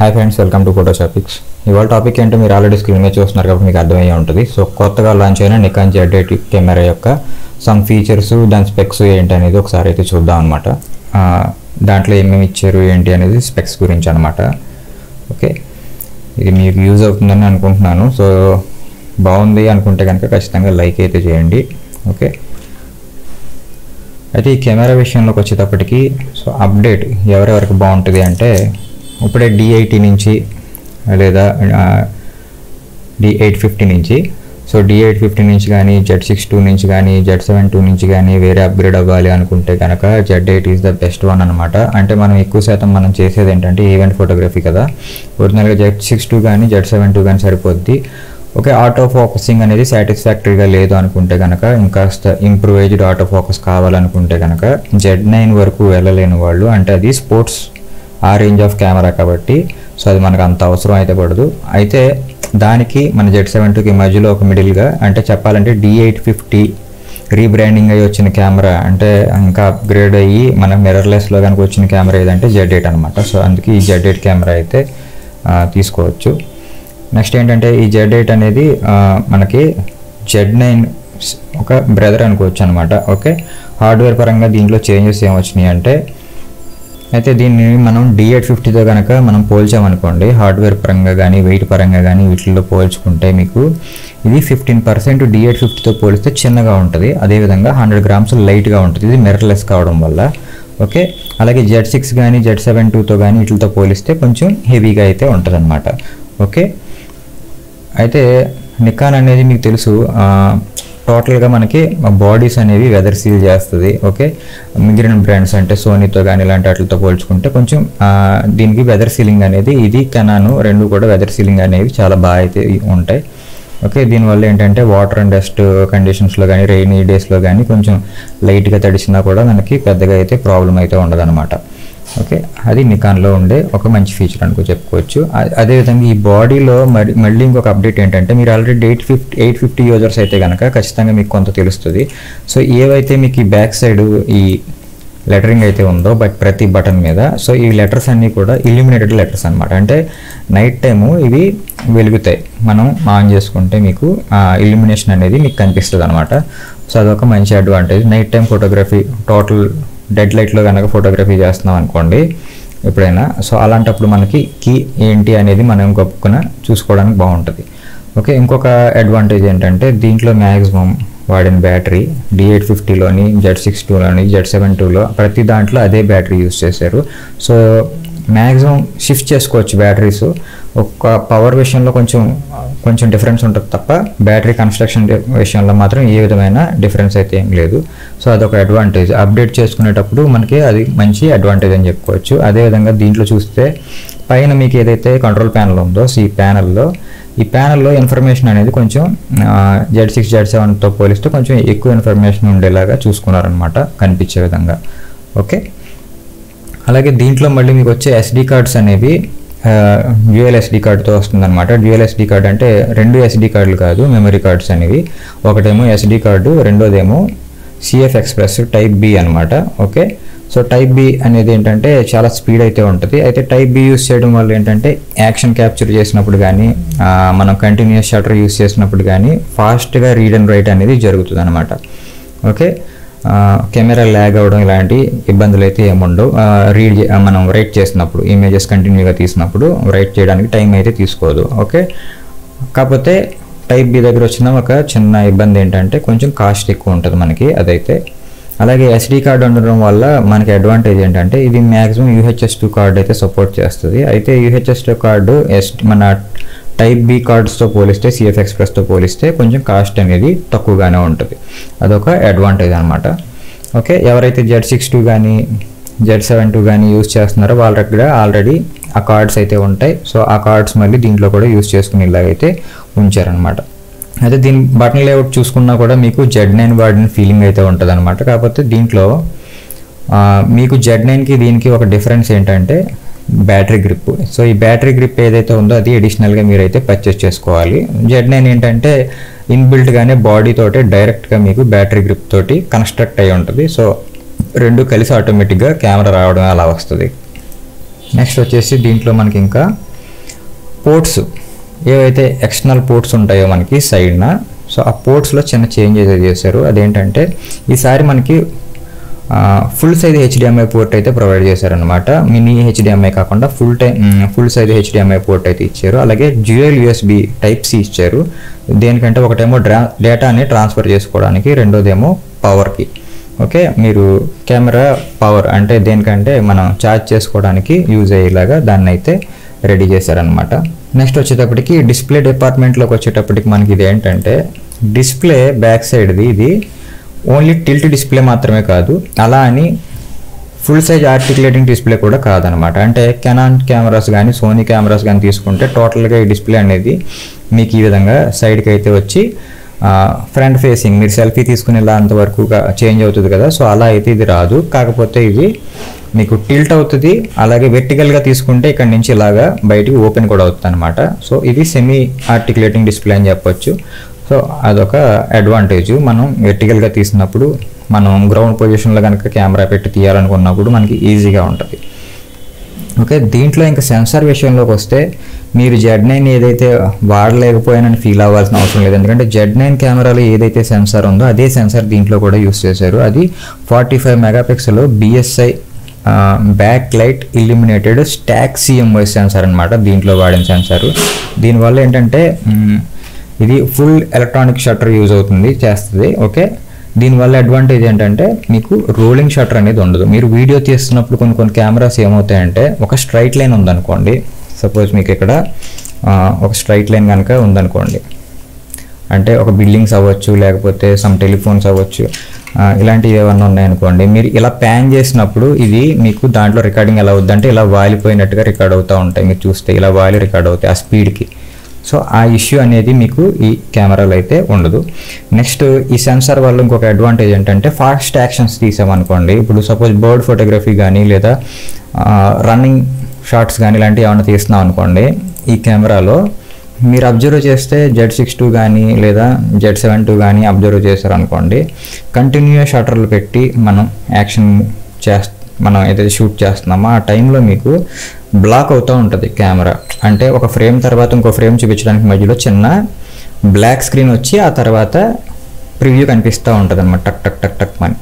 Hi friends welcome to Photoshopics ఇవాళ topic ఏంటో మీరు ఆల్రెడీ స్క్రీన్ మీద చూస్తున్నారు కాబట్టి మీకు అర్థమయ్యే ఉంటుంది. సో కొత్తగా లాంచ్ అయిన నికాన్ జెడ్ ఎయిట్ కెమెరా యొక్క సమ్ ఫీచర్స్ దాని స్పెక్స్ ఏంటి అనేది ఒకసారి అయితే చూద్దాం అనమాట దాంట్లో ఏమేమి ఇచ్చారు ఏంటి అనేది స్పెక్స్ గురించి అనమాట ఓకే ఇది మీకు యూజ్ అవుతుందని అనుకుంటున్నాను. సో బాగుంది అనుకుంటే కనుక ఖచ్చితంగా లైక్ అయితే చేయండి. ఓకే అయితే ఈ కెమెరా విషయంలోకి వచ్చేటప్పటికి సో అప్డేట్ ఎవరెవరికి బాగుంటుంది అంటే ఇప్పుడే డిఐటి నుంచి లేదా డి ఎయిట్ ఫిఫ్టీ నుంచి. సో డి ఎయిట్ ఫిఫ్టీ నుంచి కానీ జెడ్ సిక్స్ టూ నుంచి కానీ జెడ్ సెవెన్ టూ నుంచి కానీ వేరే అప్గ్రేడ్ అవ్వాలి అనుకుంటే కనుక Z eight is the best one అనమాట అంటే మనం ఎక్కువ శాతం మనం చేసేది ఏంటంటే ఈవెంట్ ఫోటోగ్రఫీ కదా. ఒరిజినల్గా జెడ్ సిక్స్ టూ కానీ జెడ్ సెవెన్ టూ కానీ సరిపోద్ది. ఓకే ఆటో ఫోకసింగ్ అనేది సాటిస్ఫాక్టరీగా లేదు అనుకుంటే కనుక ఇంకాస్త ఇంప్రూవైజ్డ్ ఆటో ఫోకస్ కావాలనుకుంటే కనుక జెడ్ నైన్ వరకు వెళ్ళలేని వాళ్ళు అంటే అది స్పోర్ట్స్ ఆ రేంజ్ ఆఫ్ కెమెరా కాబట్టి సో అది మనకు అంత అవసరం అయితే పడదు. అయితే దానికి మన జెడ్ సెవెన్ టూకి మధ్యలో ఒక మిడిల్గా అంటే చెప్పాలంటే డి ఎయిట్ ఫిఫ్టీ రీబ్రాండింగ్ అయ్యి వచ్చిన కెమెరా అంటే ఇంకా అప్గ్రేడ్ అయ్యి మన మిర్రర్లెస్లో కనుక వచ్చిన కెమెరా ఏదంటే జెడ్ ఎయిట్ అనమాట సో అందుకే ఈ జెడ్ ఎయిట్ కెమెరా అయితే తీసుకోవచ్చు. నెక్స్ట్ ఏంటంటే ఈ జెడ్ ఎయిట్ అనేది మనకి జెడ్ నైన్ ఒక బ్రదర్ అనుకోవచ్చు అనమాట ఓకే? హార్డ్వేర్ పరంగా దీంట్లో చేంజెస్ ఏమొచ్చినాయి అంటే అయితే దీన్ని మనం డిఎట్ ఫిఫ్టీతో కనుక మనం పోల్చామనుకోండి హార్డ్వేర్ పరంగా కానీ వెయిట్ పరంగా కానీ వీటిల్లో పోల్చుకుంటే మీకు ఇది ఫిఫ్టీన్ పర్సెంట్ డిఎట్ ఫిఫ్టీతో పోలిస్తే చిన్నగా ఉంటుంది. అదేవిధంగా హండ్రెడ్ గ్రామ్స్ లైట్గా ఉంటుంది. ఇది మిర్రర్లెస్ కావడం వల్ల. ఓకే? అలాగే జెడ్ సిక్స్ కానీ జెడ్ సెవెన్ టూతో కానీ వీటితో పోలిస్తే కొంచెం హెవీగా అయితే ఉంటుంది ఓకే? అయితే నికాన్ అనేది మీకు తెలుసు టోటల్గా మనకి బాడీస్ అనేవి వెదర్ సీల్ చేస్తుంది ఓకే? మిగిలిన బ్రాండ్స్ అంటే సోనీతో కానీ ఇలాంటి వాటితో పోల్చుకుంటే కొంచెం దీనికి వెదర్ సీలింగ్ అనేది ఇది కెనాను రెండు కూడా వెదర్ సీలింగ్ అనేవి చాలా బాగా అయితే ఉంటాయి. ఓకే దీనివల్ల ఏంటంటే వాటర్ అండ్ డస్ట్ కండిషన్స్లో కానీ రెయినీ డేస్లో కానీ కొంచెం లైట్గా తడిసినా కూడా మనకి పెద్దగా అయితే ప్రాబ్లం అయితే ఉండదన్నమాట. ఓకే. అది నికాన్లో ఉండే ఒక మంచి ఫీచర్ అనుకో చెప్పుకోవచ్చు. అదేవిధంగా ఈ బాడీలో మరి మళ్ళీ ఇంకొక అప్డేట్ ఏంటంటే మీరు already eight fifty eight fifty users అయితే కనుక ఖచ్చితంగా మీకు కొంత తెలుస్తుంది. సో ఏవైతే మీకు ఈ బ్యాక్ సైడ్ ఈ లెటరింగ్ అయితే ఉందో బట్ ప్రతి బటన్ మీద సో ఈ లెటర్స్ అన్నీ కూడా ఇల్యూమినేటెడ్ లెటర్స్ అనమాట అంటే నైట్ టైము ఇవి వెలుగుతాయి. మనం ఆన్ చేసుకుంటే మీకు ఇల్యూమినేషన్ అనేది మీకు కనిపిస్తుంది అనమాట సో అదొక మంచి advantage night time photography total dead లైట్లో కనుక ఫోటోగ్రఫీ చేస్తున్నాం అనుకోండి ఎప్పుడైనా. సో అలాంటప్పుడు మనకి కీ ఏంటి అనేది మనం గొప్పకున చూసుకోవడానికి బాగుంటుంది. ఓకే ఇంకొక అడ్వాంటేజ్ ఏంటంటే దీంట్లో మ్యాక్సిమం వాడిన బ్యాటరీ డి ఎయిట్ ఫిఫ్టీలోని జెడ్ సిక్స్ టూలోని జెడ్ సెవెన్ టూలో ప్రతి దాంట్లో అదే బ్యాటరీ యూస్ చేశారు. సో మ్యాక్సిమం షిఫ్ట్ చేసుకోవచ్చు బ్యాటరీస్ ఒక్క పవర్ విషయంలో కొంచెం కొంచెం డిఫరెన్స్ ఉంటుంది తప్ప బ్యాటరీ కన్స్ట్రక్షన్ విషయంలో మాత్రం ఏ విధమైన డిఫరెన్స్ అయితే ఏం లేదు. సో అదొక అడ్వాంటేజ్ అప్డేట్ చేసుకునేటప్పుడు మనకి అది మంచి అడ్వాంటేజ్ అని చెప్పుకోవచ్చు. అదేవిధంగా దీంట్లో చూస్తే పైన మీకు ఏదైతే కంట్రోల్ ప్యానల్ ఉందో సో ఈ ప్యానల్లో ఈ ప్యానల్లో ఇన్ఫర్మేషన్ అనేది కొంచెం జెడ్ సిక్స్ జెడ్ సెవెన్తో పోలిస్తే కొంచెం ఎక్కువ ఇన్ఫర్మేషన్ ఉండేలాగా చూసుకున్నారనమాట కనిపించే విధంగా. ఓకే అలాగే దీంట్లో మళ్ళీ మీకు వచ్చే ఎస్డి కార్డ్స్ అనేవి డ్యూయల్ ఎస్డి కార్డ్తో వస్తుందన్నమాట. డ్యూయల్ ఎస్డి కార్డ్ అంటే రెండు ఎస్డి కార్డులు కాదు మెమరీ కార్డ్స్ అనేవి. ఒకటేమో ఎస్డి కార్డు రెండోదేమో సిఎఫ్ ఎక్స్ప్రెస్ టైప్ బి అనమాట ఓకే? సో టైప్ బి అనేది ఏంటంటే చాలా స్పీడ్ అయితే ఉంటుంది. అయితే టైప్ బి యూస్ చేయడం వల్ల ఏంటంటే యాక్షన్ క్యాప్చర్ చేసినప్పుడు కానీ మనం కంటిన్యూస్ షటర్ యూస్ చేసినప్పుడు కానీ ఫాస్ట్గా రీడ్ అండ్ రైట్ అనేది జరుగుతుంది అనమాట ఓకే? కెమెరా ల్యాగ్ అవ్వడం ఇలాంటి ఇబ్బందులు అయితే ఏముండవు రీడ్ మనం రైట్ చేసినప్పుడు ఇమేజెస్ కంటిన్యూగా తీసినప్పుడు రైట్ చేయడానికి టైం అయితే తీసుకోదు. ఓకే కాకపోతే టైప్ బి దగ్గర వచ్చిన ఒక చిన్న ఇబ్బంది ఏంటంటే కొంచెం కాస్ట్ ఎక్కువ ఉంటుంది మనకి అదైతే. అలాగే ఎస్డి కార్డు ఉండడం వల్ల మనకి అడ్వాంటేజ్ ఏంటంటే ఇది మ్యాక్సిమం యూహెచ్ఎస్ టూ కార్డ్ అయితే సపోర్ట్ చేస్తుంది. అయితే యూహెచ్ఎస్ టూ కార్డు ఎస్ మన టైప్ బి కార్డ్స్తో పోలిస్తే సిఎఫ్ ఎక్స్ప్రెస్తో పోలిస్తే కొంచెం కాస్ట్ అనేది తక్కువగానే ఉంటుంది. అదొక అడ్వాంటేజ్ అనమాట ఓకే ఎవరైతే జెడ్ సిక్స్ టూ కానీ జెడ్ సెవెన్ టూ కానీ యూస్ చేస్తున్నారో వాళ్ళ దగ్గర ఆల్రెడీ ఆ కార్డ్స్ అయితే ఉంటాయి. సో ఆ కార్డ్స్ మళ్ళీ దీంట్లో కూడా యూస్ చేసుకునేలాగైతే ఉంచారనమాట అయితే దీని బటన్ లేఅవుట్ చూసుకున్నా కూడా మీకు జెడ్ నైన్ వాడిన ఫీలింగ్ అయితే ఉంటుంది అనమాట కాకపోతే దీంట్లో మీకు జెడ్ నైన్కి దీనికి ఒక డిఫరెన్స్ ఏంటంటే బ్యాటరీ గ్రిప్. సో ఈ బ్యాటరీ గ్రిప్ ఏదైతే ఉందో అది అడిషనల్గా మీరైతే పర్చేస్ చేసుకోవాలి. జెడ్ నైన్ ఏంటంటే ఇన్బిల్ట్గానే బాడీ డైరెక్ట్గా మీకు బ్యాటరీ గ్రిప్ తోటి కన్స్ట్రక్ట్ అయి ఉంటుంది. సో రెండు కలిసి ఆటోమేటిక్గా కెమెరా రావడం అలా వస్తుంది. నెక్స్ట్ వచ్చేసి దీంట్లో మనకి ఇంకా పోర్ట్స్ ఏవైతే ఎక్స్టర్నల్ పోర్ట్స్ ఉంటాయో మనకి సైడ్న సో ఆ పోర్ట్స్లో చిన్న చేంజ్ అయితే చేశారు. అదేంటంటే ఈసారి మనకి ఫుల్ సైజ్ హెచ్డిఎంఐ పోర్ట్ అయితే ప్రొవైడ్ చేశారనమాట మినీ హెచ్డిఎంఐ కాకుండా full time full size HDMI port అయితే ఇచ్చారు. అలాగే డ్యూయల్ యూఎస్బి టైప్ సి ఇచ్చారు. దేనికంటే ఒకటేమో డ్రా డేటాని ట్రాన్స్ఫర్ చేసుకోవడానికి రెండోదేమో పవర్కి ఓకే? మీరు కెమెరా పవర్ అంటే దేనికంటే మనం ఛార్జ్ చేసుకోవడానికి యూజ్ అయ్యేలాగా దాన్ని అయితే రెడీ చేశారనమాట నెక్స్ట్ వచ్చేటప్పటికి డిస్ప్లే డిపార్ట్మెంట్లోకి వచ్చేటప్పటికి మనకి ఇది ఏంటంటే డిస్ప్లే బ్యాక్ సైడ్ది ఇది ఓన్లీ టిల్ట్ డిస్ప్లే మాత్రమే కాదు అలా అని ఫుల్ సైజ్ ఆర్టికులేటింగ్ డిస్ప్లే కూడా కాదనమాట. అంటే కెనాన్ కెమెరాస్ కానీ సోనీ కెమెరాస్ కానీ తీసుకుంటే టోటల్గా ఈ డిస్ప్లే అనేది మీకు ఈ విధంగా సైడ్కి అయితే వచ్చి ఫ్రంట్ ఫేసింగ్ మీరు సెల్ఫీ తీసుకునేలా అంతవరకు చేంజ్ అవుతుంది కదా. సో అలా అయితే ఇది రాదు. కాకపోతే ఇది మీకు టిల్ట్ అవుతుంది. అలాగే వెర్టికల్గా తీసుకుంటే ఇక్కడ నుంచి ఇలాగా బయటికి ఓపెన్ కూడా అవుతుంది అనమాట సో ఇది సెమీ ఆర్టికులేటింగ్ డిస్ప్లే అని చెప్పొచ్చు. సో అదొక అడ్వాంటేజ్ మనం వెర్టికల్గా తీసినప్పుడు మనం గ్రౌండ్ పొజిషన్లో కనుక కెమెరా పెట్టి తీయాలనుకున్నప్పుడు మనకి ఈజీగా ఉంటుంది. ఓకే దీంట్లో ఇంకా సెన్సార్ విషయంలోకి వస్తే మీరు జెడ్ నైన్ ఏదైతే వాడలేకపోయానని ఫీల్ అవ్వాల్సిన అవసరం లేదు. ఎందుకంటే జెడ్ నైన్ కెమెరాలో ఏదైతే సెన్సార్ ఉందో అదే సెన్సార్ దీంట్లో కూడా యూస్ చేశారు. అది forty five megapixel BSI back light illuminated stack CMO sensor అనమాట దీంట్లో వాడిన సెన్సార్ దీనివల్ల ఏంటంటే ఇది ఫుల్ ఎలక్ట్రానిక్ షట్టర్ యూజ్ అవుతుంది చేస్తుంది ఓకే దీనివల్ల అడ్వాంటేజ్ ఏంటంటే మీకు రోలింగ్ షట్టర్ అనేది ఉండదు. మీరు వీడియో తీస్తున్నప్పుడు కొన్ని కొన్ని కెమెరాస్ ఏమవుతాయంటే ఒక స్ట్రైట్ లైన్ ఉందనుకోండి సపోజ్ మీకు ఇక్కడ ఒక స్ట్రైట్ లైన్ కనుక ఉందనుకోండి అంటే ఒక బిల్డింగ్స్ అవ్వచ్చు లేకపోతే సమ్ టెలిఫోన్స్ అవ్వచ్చు ఇలాంటివి ఏమన్నా ఉన్నాయనుకోండి మీరు ఇలా ప్యాన్ చేసినప్పుడు ఇది మీకు దాంట్లో రికార్డింగ్ ఎలా అవుద్ది అంటే ఇలా వాలిపోయినట్టుగా రికార్డ్ అవుతూ ఉంటాయి. మీరు చూస్తే ఇలా వాలి రికార్డ్ అవుతాయి ఆ స్పీడ్కి సో ఆ ఇష్యూ అనేది మీకు ఈ కెమెరాలో అయితే ఉండదు. నెక్స్ట్ ఈ సెన్సార్ వల్ల ఇంకొక అడ్వాంటేజ్ ఏంటంటే ఫాస్ట్ యాక్షన్స్ తీసామనుకోండి. ఇప్పుడు సపోజ్ బర్డ్ ఫోటోగ్రఫీ కానీ లేదా రన్నింగ్ షార్ట్స్ కానీ ఇలాంటివి ఏమైనా తీస్తున్నాం అనుకోండి ఈ కెమెరాలో మీరు అబ్జర్వ్ చేస్తే జెడ్ సిక్స్ టూ కానీ లేదా జెడ్ సెవెన్ టూ కానీ అబ్జర్వ్ చేశారనుకోండి కంటిన్యూస్ షటర్లు పెట్టి మనం యాక్షన్ చేస్త మనం ఏదైతే షూట్ చేస్తున్నామో ఆ టైంలో మీకు బ్లాక్ అవుతూ ఉంటుంది కెమెరా. అంటే ఒక ఫ్రేమ్ తర్వాత ఇంకో ఫ్రేమ్ చూపించడానికి మధ్యలో చిన్న బ్లాక్ స్క్రీన్ వచ్చి ఆ తర్వాత ప్రివ్యూ కనిపిస్తూ ఉంటుంది అనమాట టక్ టక్ టక్ టక్ అని.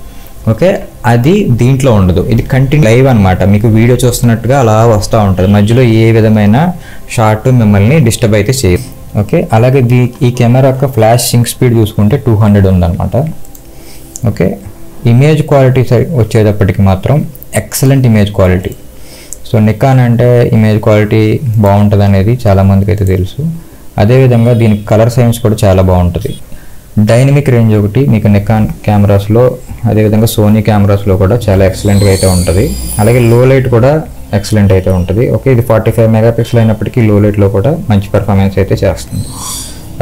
ఓకే? అది దీంట్లో ఉండదు. ఇది కంటిన్యూ లైవ్ అనమాట మీకు వీడియో చూస్తున్నట్టుగా అలా వస్తూ ఉంటుంది. మధ్యలో ఏ విధమైన షార్ట్ మిమ్మల్ని డిస్టర్బ్ అయితే చేయదు. ఓకే? అలాగే దీ ఈ కెమెరా యొక్క ఫ్లాష్ స్పీడ్ చూసుకుంటే టూ హండ్రెడ్ ఉందన్నమాట. ఓకే? ఇమేజ్ క్వాలిటీ వచ్చేటప్పటికి మాత్రం excellent image quality. So Nikon అంటే ఇమేజ్ క్వాలిటీ బాగుంటుంది అనేది చాలామందికి అయితే తెలుసు అదేవిధంగా దీనికి కలర్ సైన్స్ కూడా చాలా బాగుంటుంది. డైనమిక్ రేంజ్ ఒకటి మీకు నికాన్ కెమెరాస్లో అదేవిధంగా సోనీ కెమెరాస్లో కూడా చాలా ఎక్సలెంట్గా అయితే ఉంటుంది. అలాగే లో లైట్ కూడా ఎక్సలెంట్ అయితే ఉంటుంది. ఓకే ఇది ఫార్టీ ఫైవ్ మెగా పిక్సెల్ అయినప్పటికీ లో లైట్లో కూడా మంచి పెర్ఫార్మెన్స్ అయితే చేస్తుంది.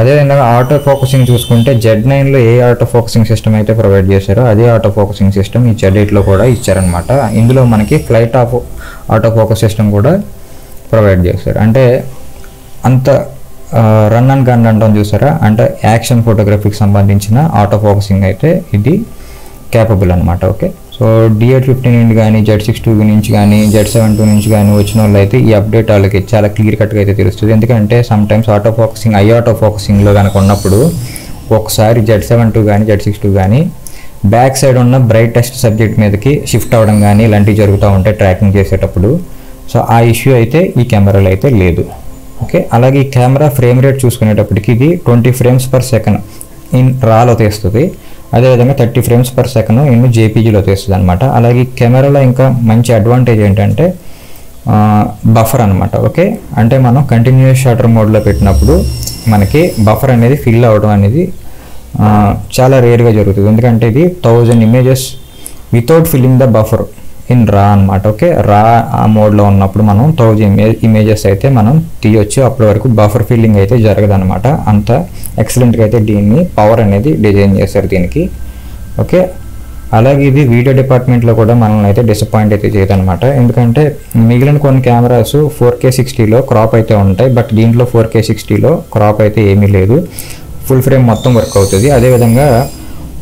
అదేవిధంగా ఆటో ఫోకసింగ్ చూసుకుంటే జెడ్ నైన్లో ఏ ఆటో ఫోకసింగ్ సిస్టమ్ అయితే ప్రొవైడ్ చేశారో అదే ఆటో ఫోకసింగ్ సిస్టమ్ ఈ జెడ్ ఎయిట్లో కూడా ఇచ్చారనమాట ఇందులో మనకి flight of auto focus system కూడా ప్రొవైడ్ చేశారు. అంటే అంత రన్ అండ్ గన్ అంటాం చూసారా? అంటే యాక్షన్ ఫోటోగ్రఫీకి సంబంధించిన ఆటో ఫోకసింగ్ అయితే ఇది క్యాపబుల్ అనమాట ఓకే? సో డిఎట్ ఫిఫ్టీన్ నుండి కానీ జెడ్ సిక్స్ టూ నుంచి కానీ జెడ్ సెవెన్ టూ నుంచి కానీ వచ్చిన వాళ్ళు అయితే ఈ అప్డేట్ వాళ్ళకి చాలా క్లియర్ కట్గా అయితే తెలుస్తుంది. ఎందుకంటే sometimes auto focusing eye auto ఫోకసింగ్లో కనుక ఉన్నప్పుడు ఒకసారి జెడ్ సెవెన్ టూ కానీ జెడ్ సిక్స్ టూ కానీ బ్యాక్ సైడ్ ఉన్న బ్రైటెస్ట్ సబ్జెక్ట్ మీదకి షిఫ్ట్ అవ్వడం కానీ ఇలాంటివి జరుగుతూ ఉంటాయి ట్రాకింగ్ చేసేటప్పుడు. సో ఆ ఇష్యూ అయితే ఈ కెమెరాలో అయితే లేదు. ఓకే? అలాగే ఈ కెమెరా ఫ్రేమ్ రేట్ చూసుకునేటప్పటికి ఇది twenty frames per second in రాలో తీస్తుంది. అదేవిధంగా థర్టీ ఫ్రేమ్స్ పర్ సెకండ్ ఇన్ని జేపీజీలో తీస్తుంది అనమాట అలాగే కెమెరాలో ఇంకా మంచి అడ్వాంటేజ్ ఏంటంటే బఫర్ అనమాట ఓకే? అంటే మనం కంటిన్యూస్ షటర్ మోడ్లో పెట్టినప్పుడు మనకి బఫర్ అనేది ఫిల్ అవ్వడం అనేది చాలా రేర్గా జరుగుతుంది. ఎందుకంటే ఇది thousand images without filling the buffer in raw అనమాట ఓకే? రా ఆ మోడ్లో ఉన్నప్పుడు మనం థౌజండ్ ఇమేజెస్ అయితే మనం తీయొచ్చు. అప్పటి వరకు బఫర్ ఫిల్లింగ్ అయితే జరగదు అనమాట అంత ఎక్సలెంట్గా అయితే దీన్ని పవర్ అనేది డిజైన్ చేశారు దీనికి. ఓకే అలాగే ఇది వీడియో డిపార్ట్మెంట్లో కూడా మనల్ని అయితే డిసప్పాయింట్ అయితే చేయదనమాట ఎందుకంటే మిగిలిన కొన్ని కెమెరాస్ ఫోర్ కే సిక్స్టీలో క్రాప్ అయితే ఉంటాయి. బట్ దీంట్లో ఫోర్ కే సిక్స్టీలో క్రాప్ అయితే ఏమీ లేదు. ఫుల్ ఫ్రేమ్ మొత్తం వర్క్ అవుతుంది. అదేవిధంగా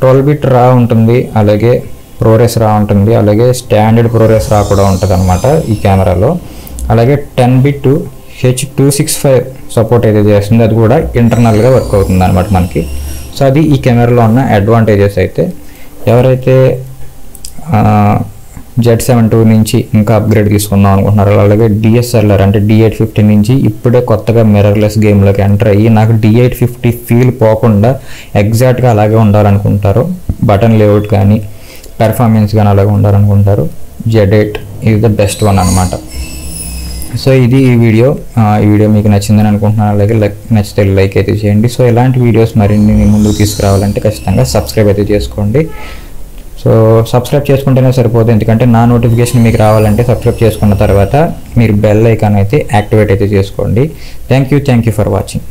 ట్వెల్వ్ బిట్ రా ఉంటుంది. అలాగే ప్రోరెస్ రా ఉంటుంది. అలాగే స్టాండర్డ్ ప్రోరెస్ రా కూడా ఉంటుంది అనమాట ఈ కెమెరాలో అలాగే ten bit H two six five support అయితే చేస్తుంది. అది కూడా ఇంటర్నల్గా వర్క్ అవుతుంది అనమాట మనకి. సో అది ఈ కెమెరాలో ఉన్న అడ్వాంటేజెస్ అయితే ఎవరైతే జెడ్ సెవెన్ టూ నుంచి ఇంకా అప్గ్రేడ్ తీసుకుందాం అనుకుంటున్నారు అలాగే డిఎస్ఎల్ఆర్ అంటే డి ఎయిట్ ఫిఫ్టీ నుంచి ఇప్పుడే కొత్తగా మిర్రర్లెస్ గేమ్లోకి ఎంటర్ అయ్యి నాకు డి ఎయిట్ ఫిఫ్టీ ఫీల్ పోకుండా ఎగ్జాక్ట్గా అలాగే ఉండాలనుకుంటారు. బటన్ లేఅవుట్ కానీ పెర్ఫార్మెన్స్ కానీ అలాగే ఉండాలనుకుంటారు. జెడ్ ఎయిట్ ఇది ద బెస్ట్ వన్ అనమాట సో ఇది ఈ వీడియో. ఈ వీడియో మీకు నచ్చిందని అనుకుంటున్నాను. అలాగే లైక్ నచ్చితే లైక్ అయితే చేయండి. సో ఇలాంటి వీడియోస్ మరిన్ని ముందుకు తీసుకురావాలంటే ఖచ్చితంగా సబ్స్క్రైబ్ అయితే చేసుకోండి. సో సబ్స్క్రైబ్ చేసుకుంటేనే సరిపోదు. ఎందుకంటే నా నోటిఫికేషన్ మీకు రావాలంటే సబ్స్క్రైబ్ చేసుకున్న తర్వాత మీరు బెల్ ఐకాన్ అయితే యాక్టివేట్ అయితే చేసుకోండి. Thank you thank you for watching.